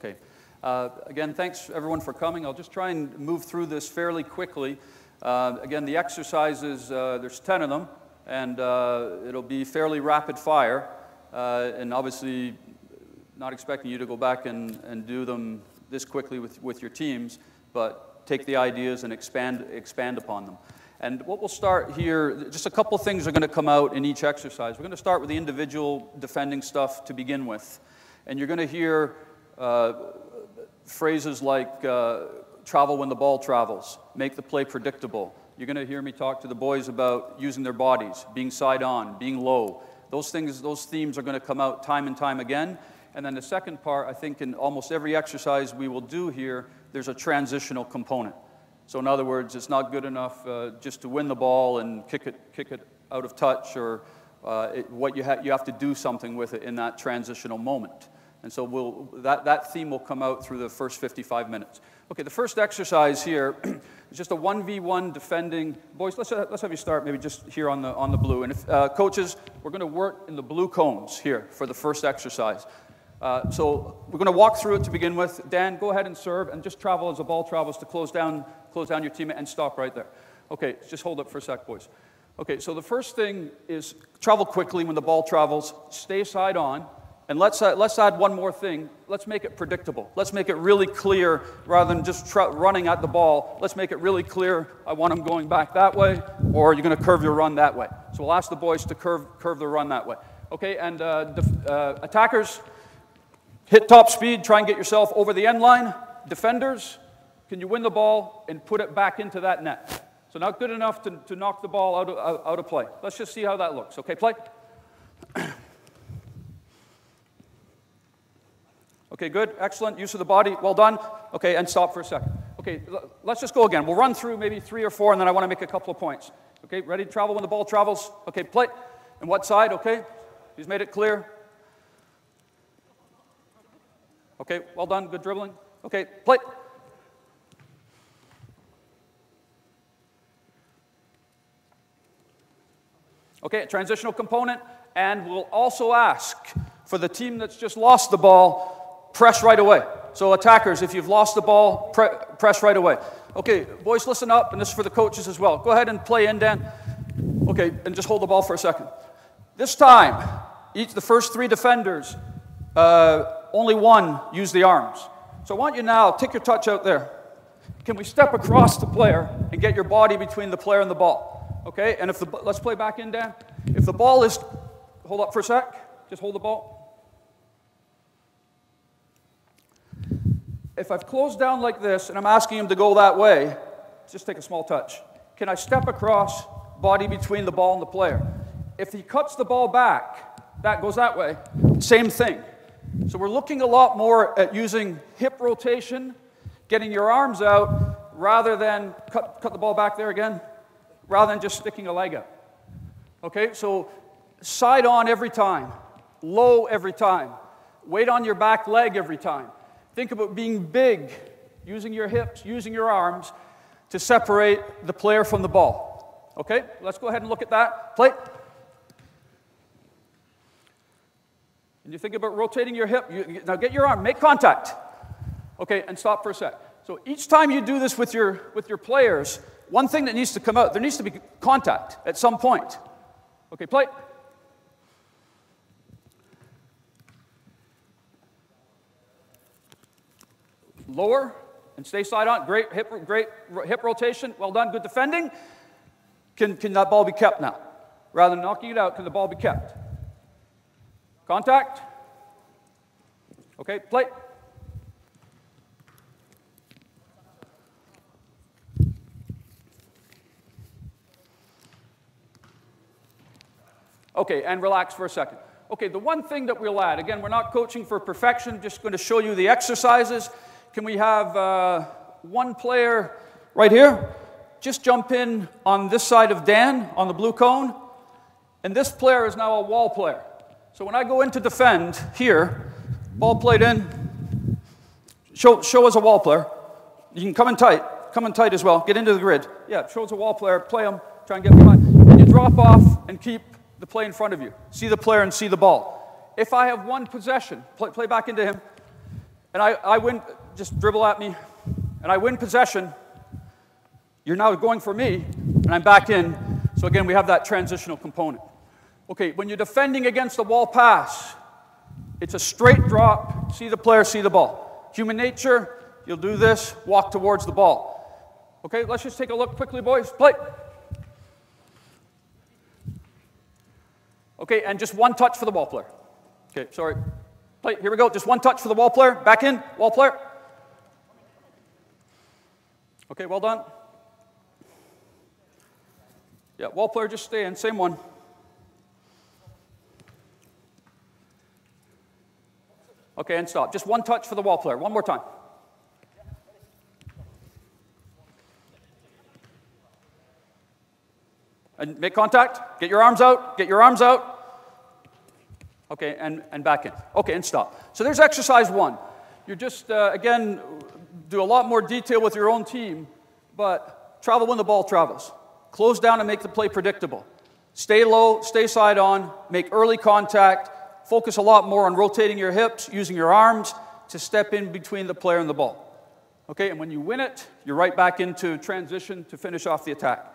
Okay. Uh, again, thanks everyone for coming. I'll just try and move through this fairly quickly. Uh, again, the exercises, uh, there's 10 of them, and uh, it'll be fairly rapid fire. Uh, and obviously, not expecting you to go back and, and do them this quickly with, with your teams, but take the ideas and expand, expand upon them. And what we'll start here, just a couple things are going to come out in each exercise. We're going to start with the individual defending stuff to begin with. And you're going to hear phrases like uh, travel when the ball travels, make the play predictable. You're going to hear me talk to the boys about using their bodies, being side on, being low. Those things, those themes are going to come out time and time again. And then the second part, I think in almost every exercise we will do here, there's a transitional component. So in other words, it's not good enough uh, just to win the ball and kick it, kick it out of touch, or uh, it, what you, ha- you have to do something with it in that transitional moment. And so we'll, that, that theme will come out through the first 55 minutes. Okay, the first exercise here is just a 1v1 defending. Boys, let's, let's have you start maybe just here on the, on the blue. And if, uh, coaches, we're going to work in the blue cones here for the first exercise. Uh, so we're going to walk through it to begin with. Dan, go ahead and serve and just travel as the ball travels to close down, close down your teammate and stop right there. Okay, just hold up for a sec, boys. Okay, so the first thing is travel quickly when the ball travels, stay side on. And let's, uh, let's add one more thing. Let's make it predictable. Let's make it really clear rather than just tr- running at the ball. Let's make it really clear I want them going back that way, or you're going to curve your run that way. So we'll ask the boys to curve, curve the run that way. Okay, and uh, def- uh, attackers, hit top speed, try and get yourself over the end line. Defenders, can you win the ball and put it back into that net? So, not good enough to, to knock the ball out of, out of play. Let's just see how that looks. Okay, play. Okay, good, excellent. Use of the body, well done. Okay, and stop for a second. Okay, let's just go again. We'll run through maybe three or four, and then I want to make a couple of points. Okay, ready to travel when the ball travels? Okay, play. And what side? Okay, he's made it clear. Okay, well done, good dribbling. Okay, play. Okay, transitional component, and we'll also ask for the team that's just lost the ball press right away. So, attackers, if you've lost the ball, pre- press right away. Okay, boys, listen up, and this is for the coaches as well. Go ahead and play in, Dan. Okay, and just hold the ball for a second. This time, each the first three defenders, uh, only one use the arms. So I want you now take your touch out there. Can we step across the player and get your body between the player and the ball? Okay, and if the let's play back in, Dan. If the ball is, hold up for a sec. Just hold the ball. If I've closed down like this and I'm asking him to go that way, just take a small touch. Can I step across, body between the ball and the player? If he cuts the ball back, that goes that way, same thing. So we're looking a lot more at using hip rotation, getting your arms out, rather than cut, cut the ball back there again, rather than just sticking a leg out. Okay, so side on every time, low every time, weight on your back leg every time. Think about being big, using your hips, using your arms to separate the player from the ball. Okay, let's go ahead and look at that. Play. And you think about rotating your hip. You, now get your arm, make contact. Okay, and stop for a sec. So each time you do this with your, with your players, one thing that needs to come out, there needs to be contact at some point. Okay, play. Lower and stay side on. Great hip, great hip rotation. Well done. Good defending. Can, can that ball be kept now? Rather than knocking it out, can the ball be kept? Contact. Okay, play. Okay, and relax for a second. Okay, the one thing that we'll add, again, we're not coaching for perfection, just going to show you the exercises. Can we have uh, one player right here? Just jump in on this side of Dan on the blue cone. And this player is now a wall player. So when I go in to defend here, ball played in, show, show as a wall player. You can come in tight, come in tight as well. Get into the grid. Yeah, show as a wall player, play him, try and get behind. And you drop off and keep the play in front of you. See the player and see the ball. If I have one possession, play, play back into him. and I, I win, just dribble at me, and I win possession, you're now going for me, and I'm back in. So again, we have that transitional component. Okay, when you're defending against the wall pass, it's a straight drop, see the player, see the ball. Human nature, you'll do this, walk towards the ball. Okay, let's just take a look quickly, boys. Play. Okay, and just one touch for the ball player. Okay, sorry. Play. Here we go. Just one touch for the wall player. Back in, wall player. Okay, well done. Yeah, wall player, just stay in. Same one. Okay, and stop. Just one touch for the wall player. One more time. And make contact. Get your arms out. Get your arms out. Okay, and, and back in. Okay, and stop. So there's exercise one. You're just, uh, again, do a lot more detail with your own team, but travel when the ball travels. Close down and make the play predictable. Stay low, stay side on, make early contact, focus a lot more on rotating your hips, using your arms to step in between the player and the ball. Okay, and when you win it, you're right back into transition to finish off the attack.